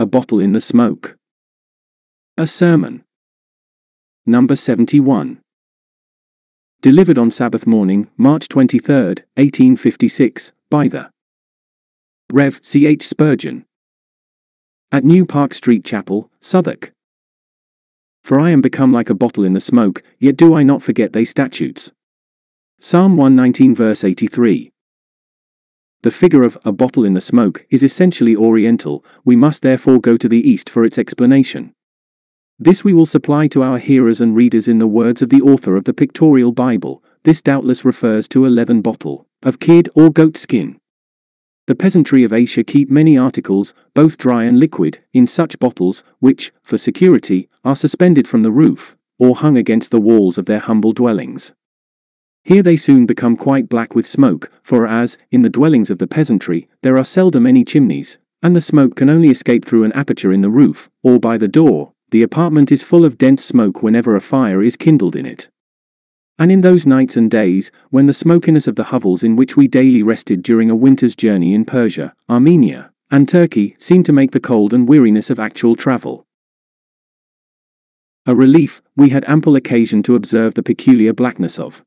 A Bottle in the Smoke. A Sermon. Number 71. Delivered on Sabbath morning, March 23, 1856, by the Rev. C. H. Spurgeon. At New Park Street Chapel, Southwark. For I am become like a bottle in the smoke, yet do I not forget thy statutes. Psalm 119 verse 83. The figure of a bottle in the smoke is essentially oriental, we must therefore go to the east for its explanation. This we will supply to our hearers and readers in the words of the author of the pictorial Bible. This doubtless refers to a leathern bottle, of kid or goat skin. The peasantry of Asia keep many articles, both dry and liquid, in such bottles, which, for security, are suspended from the roof, or hung against the walls of their humble dwellings. Here they soon become quite black with smoke, for as, in the dwellings of the peasantry, there are seldom any chimneys, and the smoke can only escape through an aperture in the roof, or by the door, the apartment is full of dense smoke whenever a fire is kindled in it. And in those nights and days, when the smokiness of the hovels in which we daily rested during a winter's journey in Persia, Armenia, and Turkey seemed to make the cold and weariness of actual travel. A relief, we had ample occasion to observe the peculiar blackness of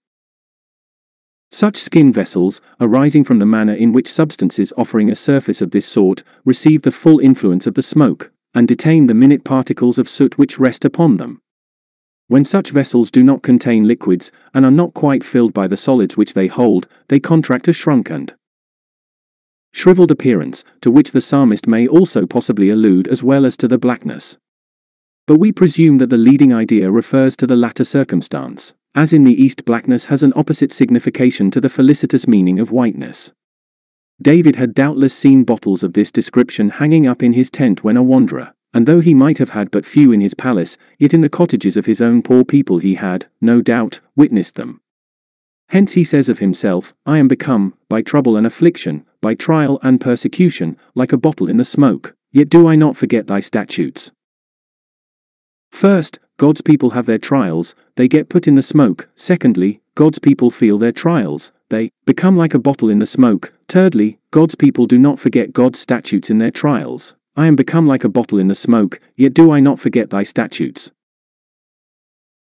such skin vessels, arising from the manner in which substances offering a surface of this sort receive the full influence of the smoke, and detain the minute particles of soot which rest upon them. When such vessels do not contain liquids, and are not quite filled by the solids which they hold, they contract a shrunk and shriveled appearance, to which the psalmist may also possibly allude as well as to the blackness. But we presume that the leading idea refers to the latter circumstance as in the East blackness has an opposite signification to the felicitous meaning of whiteness. David had doubtless seen bottles of this description hanging up in his tent when a wanderer, and though he might have had but few in his palace, yet in the cottages of his own poor people he had, no doubt, witnessed them. Hence he says of himself, I am become, by trouble and affliction, by trial and persecution, like a bottle in the smoke, yet do I not forget thy statutes. First, God's people have their trials, they get put in the smoke. Secondly, God's people feel their trials, they become like a bottle in the smoke. Thirdly, God's people do not forget God's statutes in their trials. I am become like a bottle in the smoke, yet do I not forget thy statutes.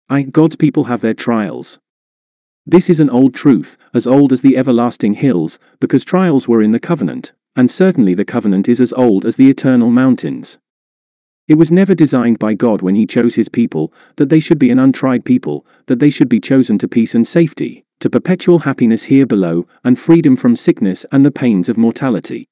I, God's people have their trials. This is an old truth, as old as the everlasting hills, because trials were in the covenant, and certainly the covenant is as old as the eternal mountains. It was never designed by God when He chose His people that they should be an untried people, that they should be chosen to peace and safety, to perpetual happiness here below, and freedom from sickness and the pains of mortality.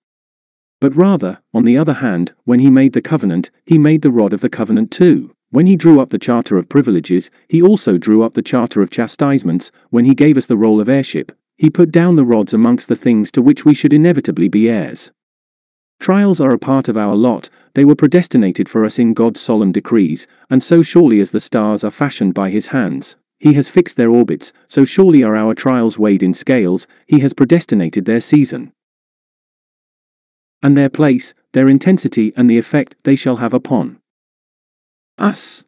But rather, on the other hand, when He made the covenant, He made the rod of the covenant too. When He drew up the charter of privileges, He also drew up the charter of chastisements. When He gave us the roll of heirship, He put down the rods amongst the things to which we should inevitably be heirs. Trials are a part of our lot, they were predestinated for us in God's solemn decrees, and so surely as the stars are fashioned by his hands, he has fixed their orbits, so surely are our trials weighed in scales, he has predestinated their season. And their place, their intensity, and the effect they shall have upon us.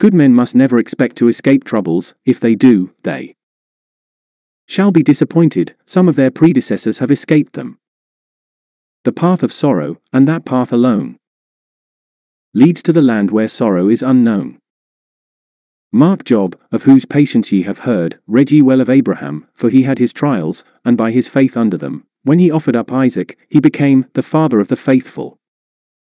Good men must never expect to escape troubles, if they do, they shall be disappointed, some of their predecessors have escaped them the path of sorrow, and that path alone, leads to the land where sorrow is unknown. Mark Job, of whose patience ye have heard, read ye well of Abraham, for he had his trials, and by his faith under them, when he offered up Isaac, he became the father of the faithful.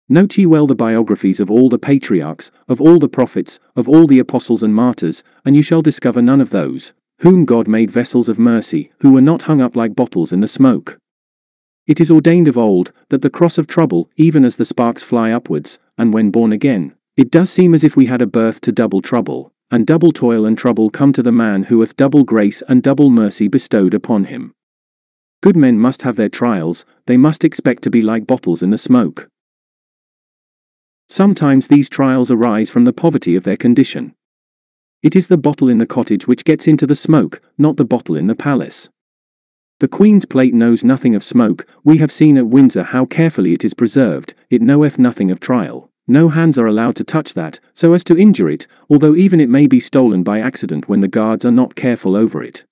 Note ye well the biographies of all the patriarchs, of all the prophets, of all the apostles and martyrs, and you shall discover none of those, whom God made vessels of mercy, who were not hung up like bottles in the smoke. It is ordained of old that the cross of trouble, even as the sparks fly upwards, and when born again, it does seem as if we had a birth to double trouble, and double toil and trouble come to the man who hath double grace and double mercy bestowed upon him. Good men must have their trials, they must expect to be like bottles in the smoke. Sometimes these trials arise from the poverty of their condition. It is the bottle in the cottage which gets into the smoke, not the bottle in the palace. The Queen's plate knows nothing of smoke, we have seen at Windsor how carefully it is preserved, it knoweth nothing of trial. No hands are allowed to touch that, so as to injure it, although even it may be stolen by accident when the guards are not careful over it.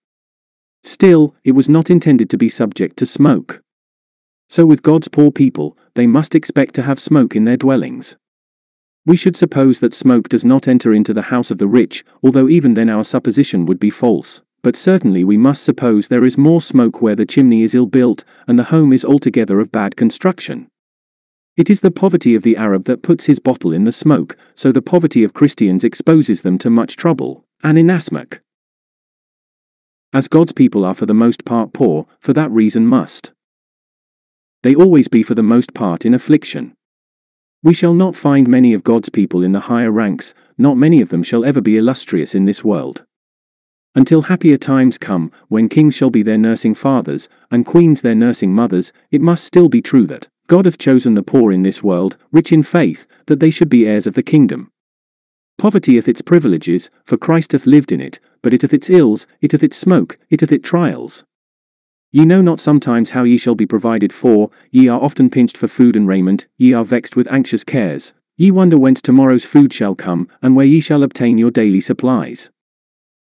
Still, it was not intended to be subject to smoke. So with God's poor people, they must expect to have smoke in their dwellings. We should suppose that smoke does not enter into the house of the rich, although even then our supposition would be false. But certainly we must suppose there is more smoke where the chimney is ill built, and the home is altogether of bad construction. It is the poverty of the Arab that puts his bottle in the smoke, so the poverty of Christians exposes them to much trouble, and inasmuch. As God's people are for the most part poor, for that reason must they always be for the most part in affliction. We shall not find many of God's people in the higher ranks, not many of them shall ever be illustrious in this world. Until happier times come, when kings shall be their nursing fathers, and queens their nursing mothers, it must still be true that God hath chosen the poor in this world, rich in faith, that they should be heirs of the kingdom. Poverty hath its privileges, for Christ hath lived in it, but it hath its ills, it hath its smoke, it hath its trials. Ye know not sometimes how ye shall be provided for, ye are often pinched for food and raiment, ye are vexed with anxious cares. Ye wonder whence tomorrow's food shall come, and where ye shall obtain your daily supplies.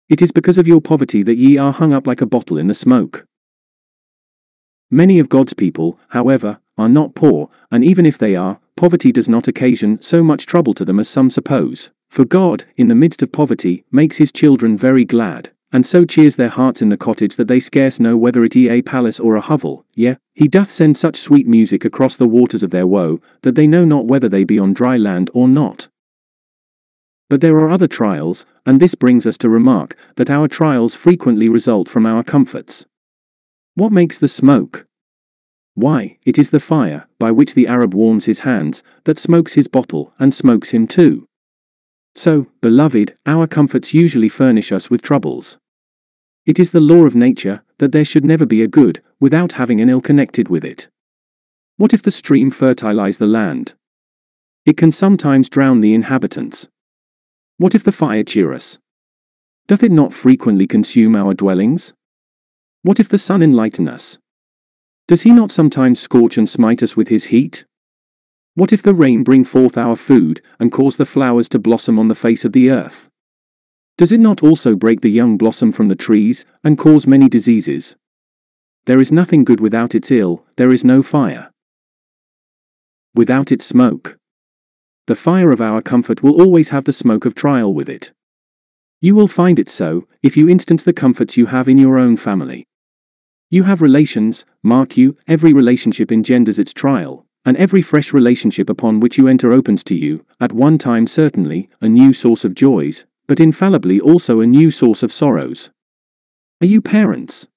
It is because of your poverty that ye are hung up like a bottle in the smoke. Many of God's people, however, are not poor, and even if they are, poverty does not occasion so much trouble to them as some suppose. For God, in the midst of poverty, makes his children very glad and so cheers their hearts in the cottage that they scarce know whether it be a palace or a hovel. Yea, he doth send such sweet music across the waters of their woe, that they know not whether they be on dry land or not. But there are other trials, and this brings us to remark that our trials frequently result from our comforts. What makes the smoke? Why, it is the fire, by which the Arab warms his hands, that smokes his bottle, and smokes him too. So, beloved, our comforts usually furnish us with troubles. It is the law of nature that there should never be a good without having an ill connected with it. What if the stream fertilize the land? It can sometimes drown the inhabitants. What if the fire cheer us? Doth it not frequently consume our dwellings? What if the sun enlighten us? Does he not sometimes scorch and smite us with his heat? What if the rain bring forth our food, and cause the flowers to blossom on the face of the earth? Does it not also break the young blossom from the trees, and cause many diseases? There is nothing good without its ill, there is no fire. Without its smoke. The fire of our comfort will always have the smoke of trial with it. You will find it so, if you instance the comforts you have in your own family. You have relations, mark you, every relationship engenders its trial, and every fresh relationship upon which you enter opens to you, at one time certainly, a new source of joys, but infallibly also a new source of sorrows. Are you parents?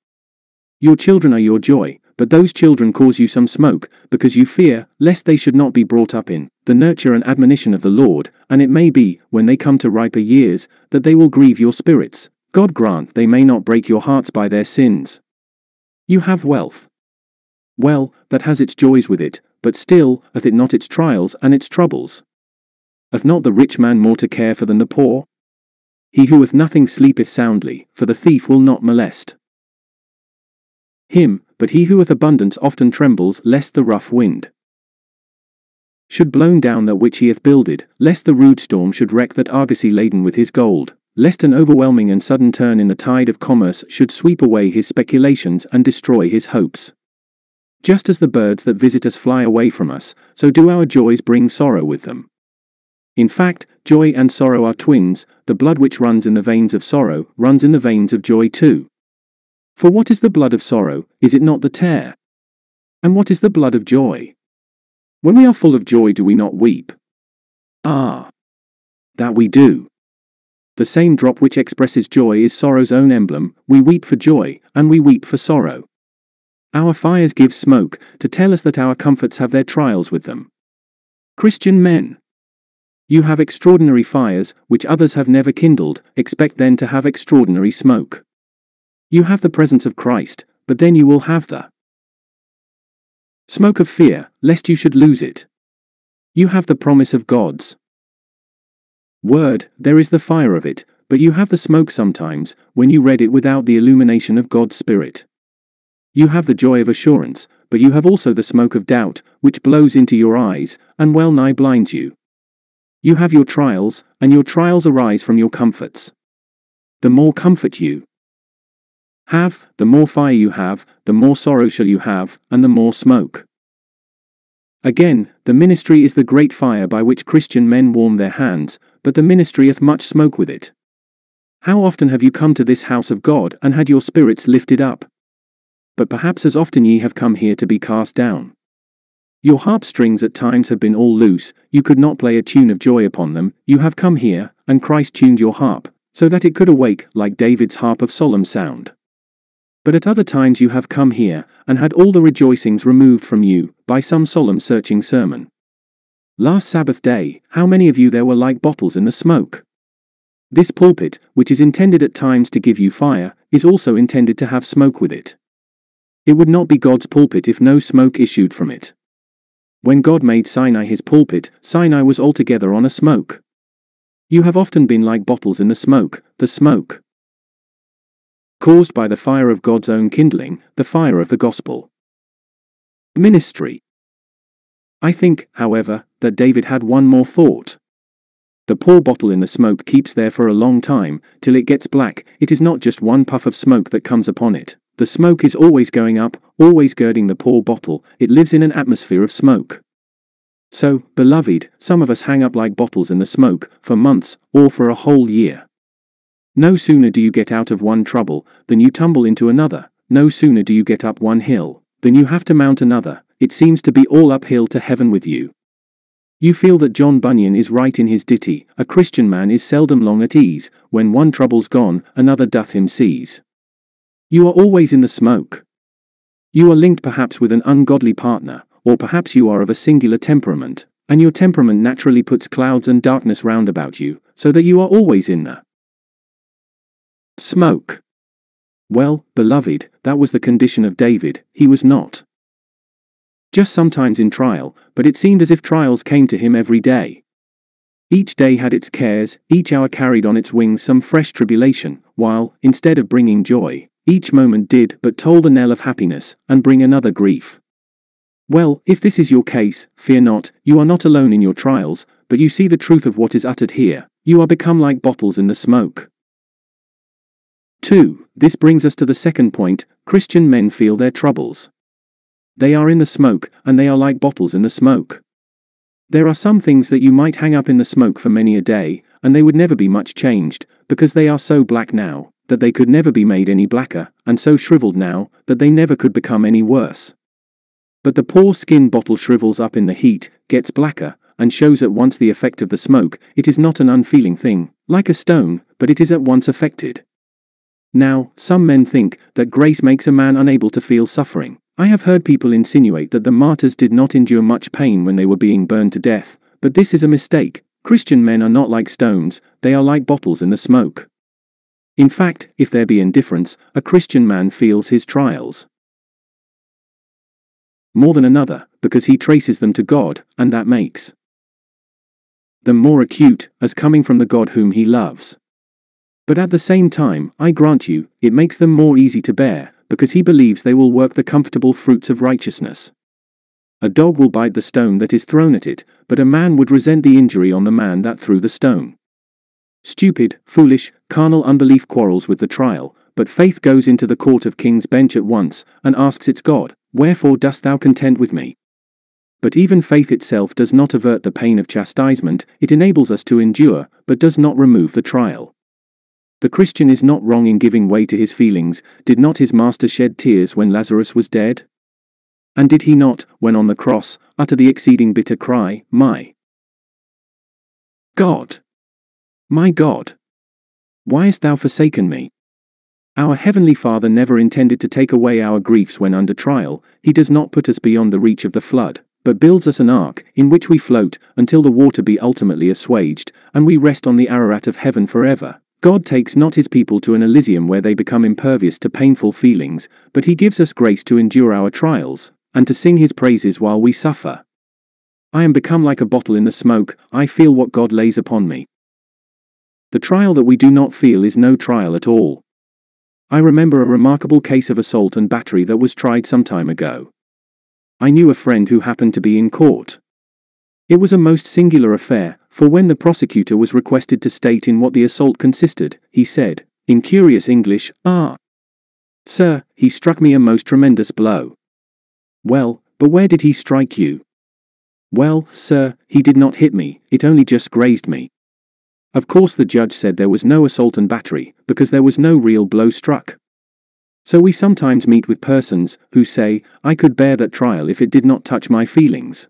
Your children are your joy, but those children cause you some smoke, because you fear, lest they should not be brought up in the nurture and admonition of the Lord, and it may be, when they come to riper years, that they will grieve your spirits. God grant they may not break your hearts by their sins. You have wealth. Well, that has its joys with it, but still, hath it not its trials and its troubles? Hath not the rich man more to care for than the poor? He who hath nothing sleepeth soundly, for the thief will not molest him, but he who hath abundance often trembles lest the rough wind should blown down that which he hath builded, lest the rude storm should wreck that argosy laden with his gold, lest an overwhelming and sudden turn in the tide of commerce should sweep away his speculations and destroy his hopes. Just as the birds that visit us fly away from us, so do our joys bring sorrow with them. In fact, joy and sorrow are twins, the blood which runs in the veins of sorrow runs in the veins of joy too. For what is the blood of sorrow, is it not the tear? And what is the blood of joy? When we are full of joy, do we not weep? Ah! That we do. The same drop which expresses joy is sorrow's own emblem, we weep for joy, and we weep for sorrow. Our fires give smoke, to tell us that our comforts have their trials with them. Christian men. You have extraordinary fires, which others have never kindled, expect then to have extraordinary smoke. You have the presence of Christ, but then you will have the smoke of fear, lest you should lose it. You have the promise of God's word, there is the fire of it, but you have the smoke sometimes, when you read it without the illumination of God's Spirit. You have the joy of assurance, but you have also the smoke of doubt, which blows into your eyes, and well nigh blinds you. You have your trials, and your trials arise from your comforts. The more comfort you have, the more fire you have, the more sorrow shall you have, and the more smoke. Again, the ministry is the great fire by which Christian men warm their hands, but the ministry hath much smoke with it. How often have you come to this house of God and had your spirits lifted up? But perhaps as often ye have come here to be cast down. Your harp strings at times have been all loose, you could not play a tune of joy upon them, you have come here, and Christ tuned your harp, so that it could awake like David's harp of solemn sound. But at other times you have come here, and had all the rejoicings removed from you, by some solemn searching sermon. Last Sabbath day, how many of you there were like bottles in the smoke? This pulpit, which is intended at times to give you fire, is also intended to have smoke with it. It would not be God's pulpit if no smoke issued from it. When God made Sinai his pulpit, Sinai was altogether on a smoke. You have often been like bottles in the smoke, the smoke caused by the fire of God's own kindling, the fire of the gospel. Ministry. I think, however, that David had one more thought. The poor bottle in the smoke keeps there for a long time, till it gets black, it is not just one puff of smoke that comes upon it. The smoke is always going up, always girding the poor bottle, it lives in an atmosphere of smoke. So, beloved, some of us hang up like bottles in the smoke, for months, or for a whole year. No sooner do you get out of one trouble, than you tumble into another, no sooner do you get up one hill, than you have to mount another, it seems to be all uphill to heaven with you. You feel that John Bunyan is right in his ditty, a Christian man is seldom long at ease, when one trouble's gone, another doth him seize. You are always in the smoke. You are linked perhaps with an ungodly partner, or perhaps you are of a singular temperament, and your temperament naturally puts clouds and darkness round about you, so that you are always in the Smoke. Well, beloved, that was the condition of David, he was not. Just sometimes in trial, but it seemed as if trials came to him every day. Each day had its cares, each hour carried on its wings some fresh tribulation, while, instead of bringing joy, each moment did but toll the knell of happiness, and bring another grief. Well, if this is your case, fear not, you are not alone in your trials, but you see the truth of what is uttered here, you are become like bottles in the smoke. 2. This brings us to the second point Christian men feel their troubles. They are in the smoke, and they are like bottles in the smoke. There are some things that you might hang up in the smoke for many a day, and they would never be much changed, because they are so black now, that they could never be made any blacker, and so shriveled now, that they never could become any worse. But the poor skin bottle shrivels up in the heat, gets blacker, and shows at once the effect of the smoke, it is not an unfeeling thing, like a stone, but it is at once affected. Now, some men think that grace makes a man unable to feel suffering. I have heard people insinuate that the martyrs did not endure much pain when they were being burned to death, but this is a mistake. Christian men are not like stones, they are like bottles in the smoke. In fact, if there be indifference, a Christian man feels his trials more than another, because he traces them to God, and that makes them more acute, as coming from the God whom he loves. But at the same time, I grant you, it makes them more easy to bear, because he believes they will work the comfortable fruits of righteousness. A dog will bite the stone that is thrown at it, but a man would resent the injury on the man that threw the stone. Stupid, foolish, carnal unbelief quarrels with the trial, but faith goes into the court of king's bench at once, and asks its God, Wherefore dost thou contend with me? But even faith itself does not avert the pain of chastisement, it enables us to endure, but does not remove the trial. The Christian is not wrong in giving way to his feelings, did not his Master shed tears when Lazarus was dead? And did he not, when on the cross, utter the exceeding bitter cry, My God! My God! Why hast thou forsaken me? Our Heavenly Father never intended to take away our griefs when under trial, He does not put us beyond the reach of the flood, but builds us an ark, in which we float, until the water be ultimately assuaged, and we rest on the Ararat of heaven forever. God takes not his people to an Elysium where they become impervious to painful feelings, but he gives us grace to endure our trials, and to sing his praises while we suffer. I am become like a bottle in the smoke, I feel what God lays upon me. The trial that we do not feel is no trial at all. I remember a remarkable case of assault and battery that was tried some time ago. I knew a friend who happened to be in court. It was a most singular affair, for when the prosecutor was requested to state in what the assault consisted, he said, in curious English, Ah! Sir, he struck me a most tremendous blow. Well, but where did he strike you? Well, sir, he did not hit me, it only just grazed me. Of course, the judge said there was no assault and battery, because there was no real blow struck. So we sometimes meet with persons who say, I could bear that trial if it did not touch my feelings.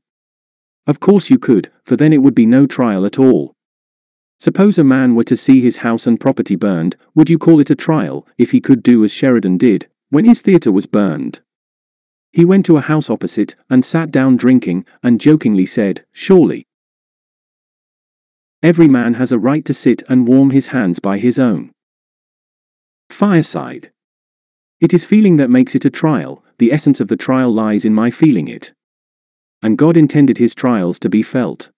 Of course you could, for then it would be no trial at all. Suppose a man were to see his house and property burned, would you call it a trial, if he could do as Sheridan did, when his theatre was burned? He went to a house opposite, and sat down drinking, and jokingly said, Surely. Every man has a right to sit and warm his hands by his own fireside. It is feeling that makes it a trial, the essence of the trial lies in my feeling it. And God intended his trials to be felt.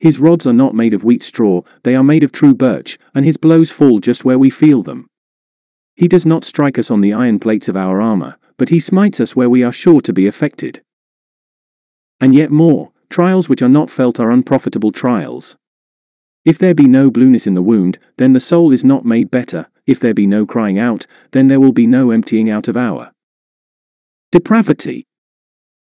His rods are not made of wheat straw, they are made of true birch, and his blows fall just where we feel them. He does not strike us on the iron plates of our armor, but he smites us where we are sure to be affected. And yet more, trials which are not felt are unprofitable trials. If there be no blueness in the wound, then the soul is not made better, if there be no crying out, then there will be no emptying out of our depravity.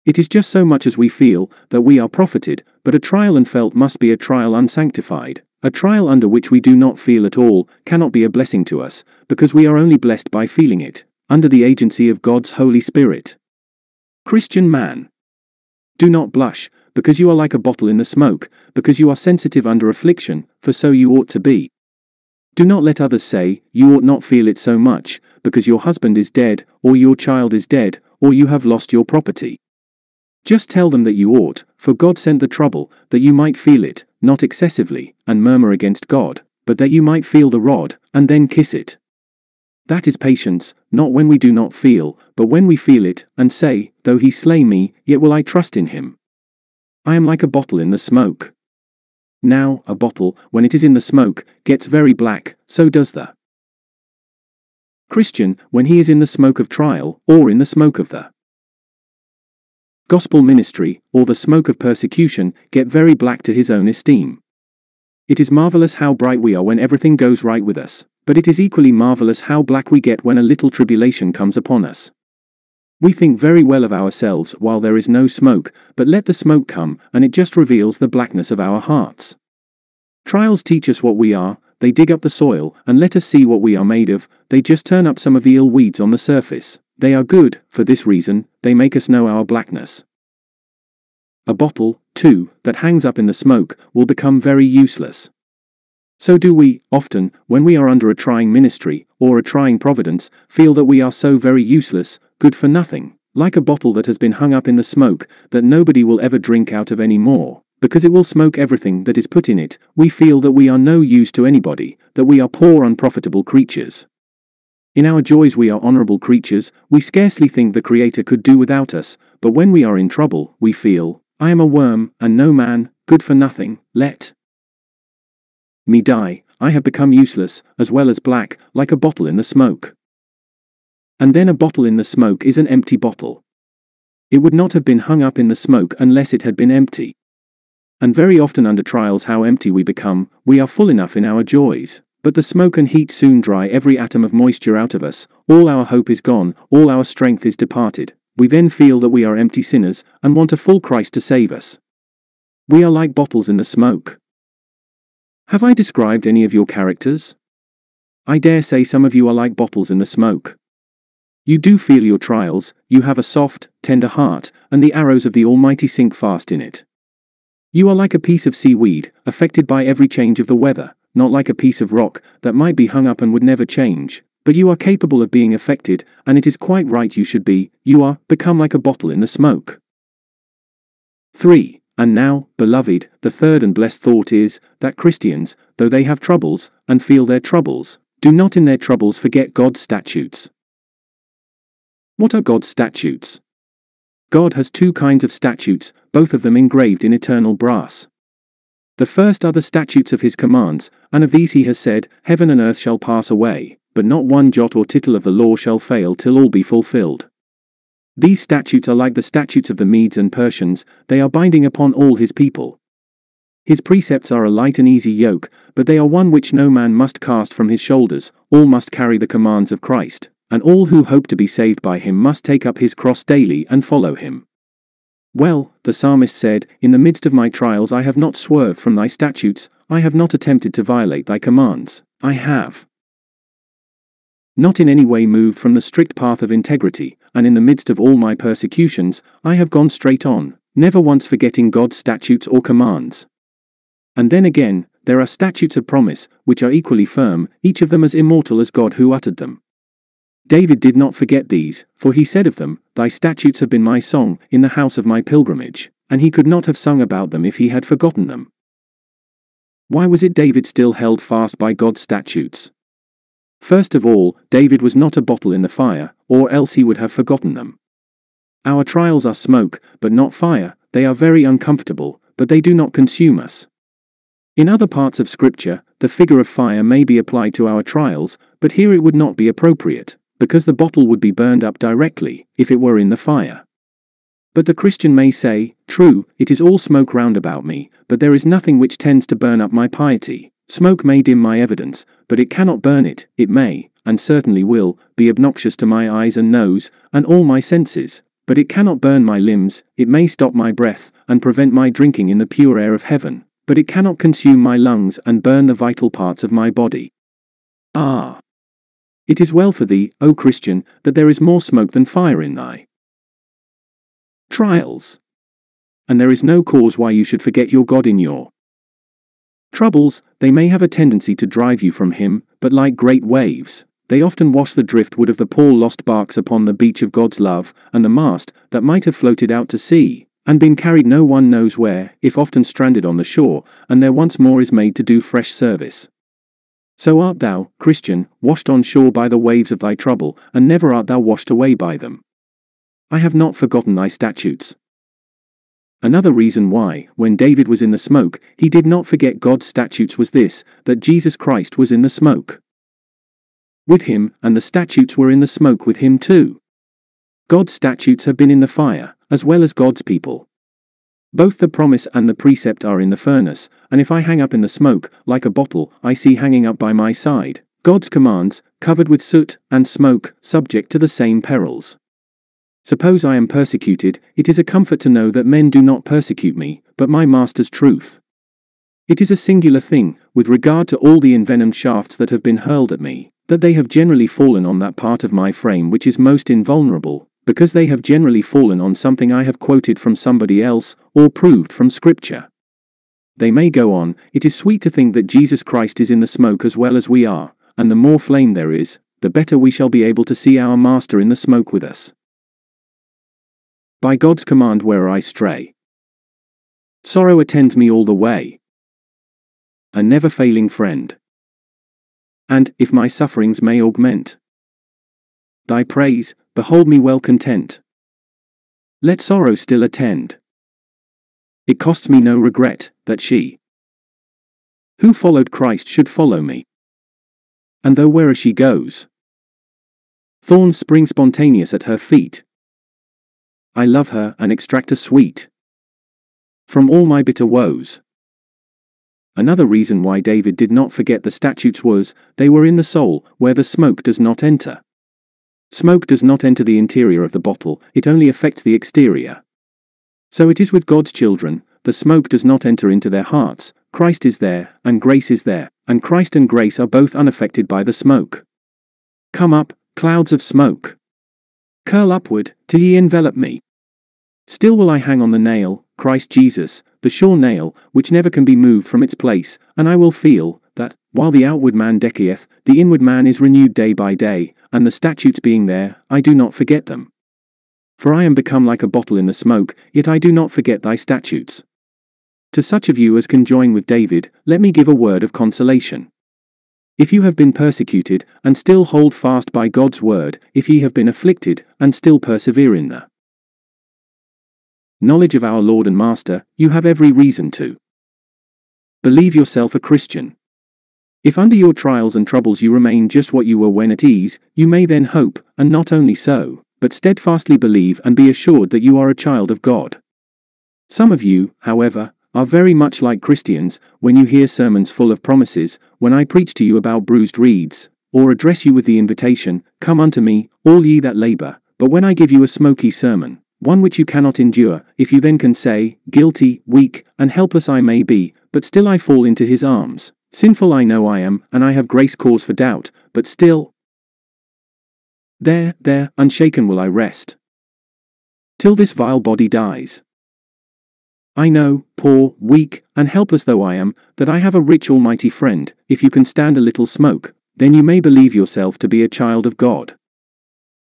It is just so much as we feel that we are profited, but a trial and felt must be a trial unsanctified. A trial under which we do not feel at all cannot be a blessing to us, because we are only blessed by feeling it, under the agency of God's Holy Spirit. Christian man. Do not blush, because you are like a bottle in the smoke, because you are sensitive under affliction, for so you ought to be. Do not let others say, you ought not feel it so much, because your husband is dead, or your child is dead, or you have lost your property. Just tell them that you ought, for God sent the trouble, that you might feel it, not excessively, and murmur against God, but that you might feel the rod, and then kiss it. That is patience, not when we do not feel, but when we feel it, and say, Though he slay me, yet will I trust in him. I am like a bottle in the smoke. Now, a bottle, when it is in the smoke, gets very black, so does the Christian, when he is in the smoke of trial, or in the smoke of the gospel ministry, or the smoke of persecution, get very black to his own esteem. It is marvelous how bright we are when everything goes right with us, but it is equally marvelous how black we get when a little tribulation comes upon us. We think very well of ourselves while there is no smoke, but let the smoke come, and it just reveals the blackness of our hearts. Trials teach us what we are, they dig up the soil, and let us see what we are made of, they just turn up some of the ill weeds on the surface. They are good, for this reason, they make us know our blackness. A bottle, too, that hangs up in the smoke, will become very useless. So do we, often, when we are under a trying ministry, or a trying providence, feel that we are so very useless, good for nothing, like a bottle that has been hung up in the smoke, that nobody will ever drink out of any more. Because it will smoke everything that is put in it, we feel that we are no use to anybody, that we are poor unprofitable creatures. In our joys we are honorable creatures, we scarcely think the Creator could do without us, but when we are in trouble, we feel, I am a worm, and no man, good for nothing, let me die, I have become useless, as well as black, like a bottle in the smoke. And then a bottle in the smoke is an empty bottle. It would not have been hung up in the smoke unless it had been empty. And very often under trials how empty we become, we are full enough in our joys, but the smoke and heat soon dry every atom of moisture out of us, all our hope is gone, all our strength is departed. We then feel that we are empty sinners, and want a full Christ to save us. We are like bottles in the smoke. Have I described any of your characters? I dare say some of you are like bottles in the smoke. You do feel your trials, you have a soft, tender heart, and the arrows of the Almighty sink fast in it. You are like a piece of seaweed, affected by every change of the weather, not like a piece of rock that might be hung up and would never change, but you are capable of being affected, and it is quite right you should be, you are, become like a bottle in the smoke. 3. And now, beloved, the third and blessed thought is, that Christians, though they have troubles, and feel their troubles, do not in their troubles forget God's statutes. What are God's statutes? God has two kinds of statutes, both of them engraved in eternal brass. The first are the statutes of his commands, and of these he has said, Heaven and earth shall pass away, but not one jot or tittle of the law shall fail till all be fulfilled. These statutes are like the statutes of the Medes and Persians, they are binding upon all his people. His precepts are a light and easy yoke, but they are one which no man must cast from his shoulders, all must carry the commands of Christ and all who hope to be saved by him must take up his cross daily and follow him. Well, the psalmist said, In the midst of my trials I have not swerved from thy statutes, I have not attempted to violate thy commands, I have not in any way moved from the strict path of integrity, and in the midst of all my persecutions, I have gone straight on, never once forgetting God's statutes or commands. And then again, there are statutes of promise, which are equally firm, each of them as immortal as God who uttered them. David did not forget these, for he said of them, Thy statutes have been my song, in the house of my pilgrimage, and he could not have sung about them if he had forgotten them. Why was it David still held fast by God's statutes? First of all, David was not a bottle in the fire, or else he would have forgotten them. Our trials are smoke, but not fire, they are very uncomfortable, but they do not consume us. In other parts of Scripture, the figure of fire may be applied to our trials, but here it would not be appropriate, because the bottle would be burned up directly, if it were in the fire. But the Christian may say, True, it is all smoke round about me, but there is nothing which tends to burn up my piety. Smoke may dim my evidence, but it cannot burn it, it may, and certainly will, be obnoxious to my eyes and nose, and all my senses, but it cannot burn my limbs, it may stop my breath, and prevent my drinking in the pure air of heaven, but it cannot consume my lungs and burn the vital parts of my body. Ah! It is well for thee, O Christian, that there is more smoke than fire in thy trials. And there is no cause why you should forget your God in your Troubles, they may have a tendency to drive you from him, but like great waves, they often wash the driftwood of the poor lost barks upon the beach of God's love, and the mast, that might have floated out to sea, and been carried no one knows where, if often stranded on the shore, and there once more is made to do fresh service. So art thou, Christian, washed on shore by the waves of thy trouble, and never art thou washed away by them. I have not forgotten thy statutes. Another reason why, when David was in the smoke, he did not forget God's statutes was this, that Jesus Christ was in the smoke. With him, and the statutes were in the smoke with him too. God's statutes have been in the fire, as well as God's people. Both the promise and the precept are in the furnace, and if I hang up in the smoke, like a bottle, I see hanging up by my side, God's commands, covered with soot and smoke, subject to the same perils. Suppose I am persecuted, it is a comfort to know that men do not persecute me, but my Master's truth. It is a singular thing, with regard to all the envenomed shafts that have been hurled at me, that they have generally fallen on that part of my frame which is most invulnerable, because they have generally fallen on something I have quoted from somebody else, or proved from Scripture. They may go on, it is sweet to think that Jesus Christ is in the smoke as well as we are, and the more flame there is, the better we shall be able to see our Master in the smoke with us. By God's command where I stray. Sorrow attends me all the way. A never failing friend. And, if my sufferings may augment, thy praise, behold me well content. Let sorrow still attend. It costs me no regret that she who followed Christ should follow me. And though wherever she goes, thorns spring spontaneous at her feet. I love her and extract a sweet from all my bitter woes. Another reason why David did not forget the statutes was, they were in the soul, where the smoke does not enter. Smoke does not enter the interior of the bottle, it only affects the exterior. So it is with God's children, the smoke does not enter into their hearts, Christ is there, and grace is there, and Christ and grace are both unaffected by the smoke. Come up, clouds of smoke. Curl upward, till ye envelop me. Still will I hang on the nail, Christ Jesus, the sure nail, which never can be moved from its place, and I will feel, while the outward man decayeth, the inward man is renewed day by day, and the statutes being there, I do not forget them. For I am become like a bottle in the smoke, yet I do not forget thy statutes. To such of you as can join with David, let me give a word of consolation. If you have been persecuted, and still hold fast by God's word, if ye have been afflicted, and still persevere in the knowledge of our Lord and Master, you have every reason to believe yourself a Christian. If under your trials and troubles you remain just what you were when at ease, you may then hope, and not only so, but steadfastly believe and be assured that you are a child of God. Some of you, however, are very much like Christians when you hear sermons full of promises, when I preach to you about bruised reeds, or address you with the invitation, Come unto me, all ye that labour, but when I give you a smoky sermon, one which you cannot endure, if you then can say, Guilty, weak, and helpless I may be, but still I fall into his arms. Sinful I know I am, and I have grace cause for doubt, but still. There, there, unshaken will I rest. Till this vile body dies. I know, poor, weak, and helpless though I am, that I have a rich almighty friend, if you can stand a little smoke, then you may believe yourself to be a child of God.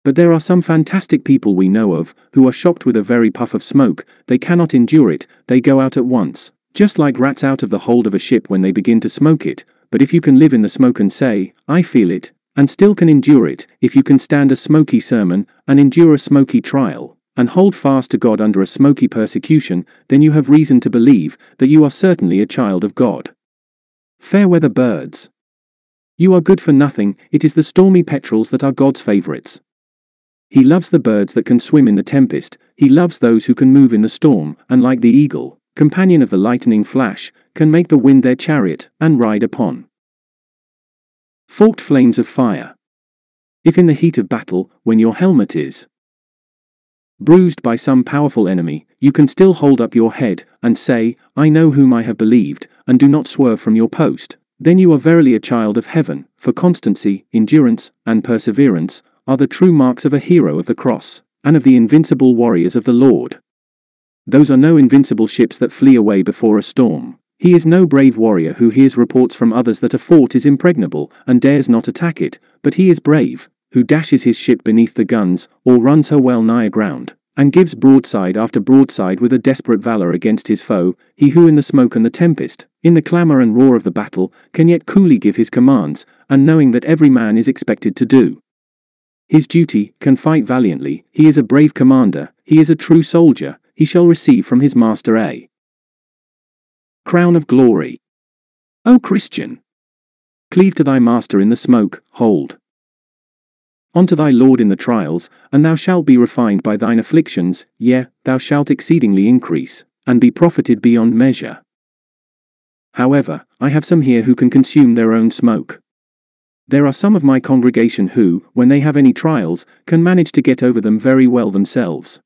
But there are some fantastic people we know of, who are shocked with a very puff of smoke, they cannot endure it, they go out at once, just like rats out of the hold of a ship when they begin to smoke it, but if you can live in the smoke and say, I feel it, and still can endure it, if you can stand a smoky sermon, and endure a smoky trial, and hold fast to God under a smoky persecution, then you have reason to believe that you are certainly a child of God. Fair weather birds. You are good for nothing, it is the stormy petrels that are God's favorites. He loves the birds that can swim in the tempest, he loves those who can move in the storm, and like the eagle, companion of the lightning flash, can make the wind their chariot, and ride upon forked flames of fire. If in the heat of battle, when your helmet is bruised by some powerful enemy, you can still hold up your head and say, I know whom I have believed, and do not swerve from your post. Then you are verily a child of heaven, for constancy, endurance, and perseverance are the true marks of a hero of the cross, and of the invincible warriors of the Lord. Those are no invincible ships that flee away before a storm. He is no brave warrior who hears reports from others that a fort is impregnable and dares not attack it, but he is brave, who dashes his ship beneath the guns, or runs her well nigh aground, and gives broadside after broadside with a desperate valour against his foe, he who in the smoke and the tempest, in the clamour and roar of the battle, can yet coolly give his commands, and knowing that every man is expected to do. His duty, can fight valiantly, he is a brave commander, he is a true soldier, he shall receive from his master a crown of glory. O Christian! Cleave to thy master in the smoke, hold unto thy Lord in the trials, and thou shalt be refined by thine afflictions, yea, thou shalt exceedingly increase, and be profited beyond measure. However, I have some here who can consume their own smoke. There are some of my congregation who, when they have any trials, can manage to get over them very well themselves.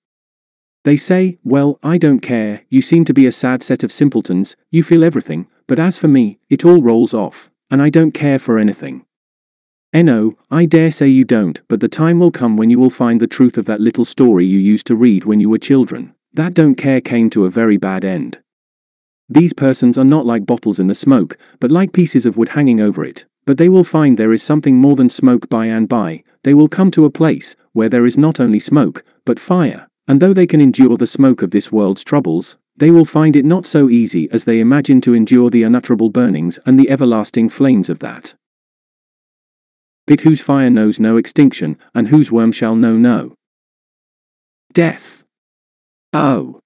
They say, Well, I don't care, you seem to be a sad set of simpletons, you feel everything, but as for me, it all rolls off, and I don't care for anything. No, I dare say you don't, but the time will come when you will find the truth of that little story you used to read when you were children. That don't care came to a very bad end. These persons are not like bottles in the smoke, but like pieces of wood hanging over it. But they will find there is something more than smoke by and by, they will come to a place where there is not only smoke, but fire. And though they can endure the smoke of this world's troubles, they will find it not so easy as they imagine to endure the unutterable burnings and the everlasting flames of that pit whose fire knows no extinction, and whose worm shall know no death. Oh!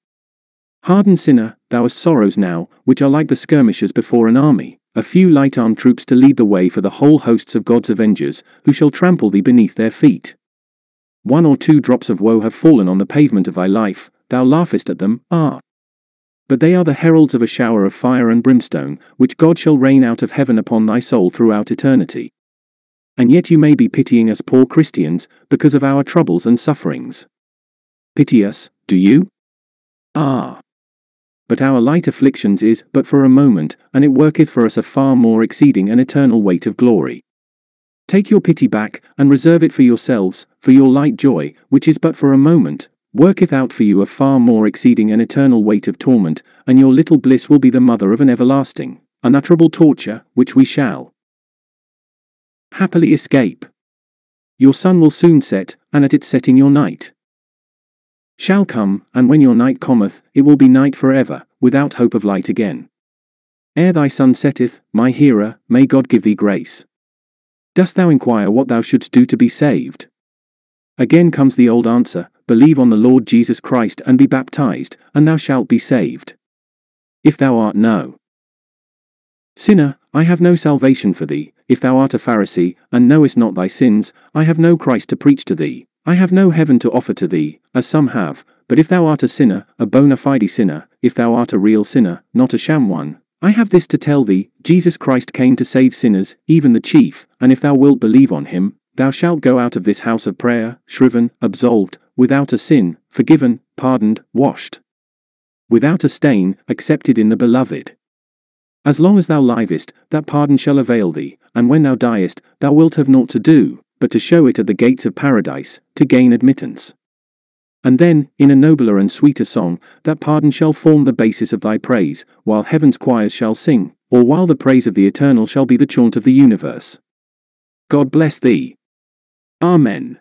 Hardened sinner, thou hast sorrows now, which are like the skirmishers before an army, a few light armed troops to lead the way for the whole hosts of God's avengers, who shall trample thee beneath their feet. One or two drops of woe have fallen on the pavement of thy life, thou laughest at them, ah! But they are the heralds of a shower of fire and brimstone, which God shall rain out of heaven upon thy soul throughout eternity and yet you may be pitying us poor Christians, because of our troubles and sufferings. Pity us, do you? Ah! But our light afflictions is but for a moment, and it worketh for us a far more exceeding and eternal weight of glory. Take your pity back, and reserve it for yourselves, for your light joy, which is but for a moment, worketh out for you a far more exceeding and eternal weight of torment, and your little bliss will be the mother of an everlasting, unutterable torture, which we shall, happily escape. Your sun will soon set, and at its setting your night shall come, and when your night cometh, it will be night for ever, without hope of light again. Ere thy sun setteth, my hearer, may God give thee grace. Dost thou inquire what thou shouldst do to be saved? Again comes the old answer believe on the Lord Jesus Christ and be baptized, and thou shalt be saved. If thou art no sinner, I have no salvation for thee, if thou art a Pharisee, and knowest not thy sins, I have no Christ to preach to thee. I have no heaven to offer to thee, as some have. But if thou art a sinner, a bona fide sinner, if thou art a real sinner, not a sham one, I have this to tell thee Jesus Christ came to save sinners, even the chief, and if thou wilt believe on him, thou shalt go out of this house of prayer, shriven, absolved, without a sin, forgiven, pardoned, washed. Without a stain, accepted in the beloved. As long as thou livest, that pardon shall avail thee, and when thou diest, thou wilt have naught to do, but to show it at the gates of paradise, to gain admittance. And then, in a nobler and sweeter song, that pardon shall form the basis of thy praise, while heaven's choirs shall sing, or while the praise of the eternal shall be the chaunt of the universe. God bless thee. Amen.